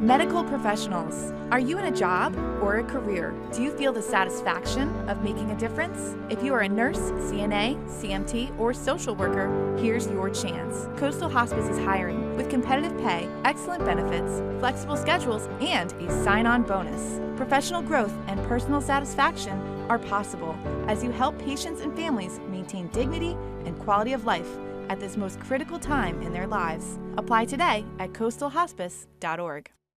Medical professionals. Are you in a job or a career? Do you feel the satisfaction of making a difference? If you are a nurse, CNA, CMT, or social worker, here's your chance. Coastal Hospice is hiring with competitive pay, excellent benefits, flexible schedules, and a sign on bonus. Professional growth and personal satisfaction are possible as you help patients and families maintain dignity and quality of life at this most critical time in their lives. Apply today at coastalhospice.org.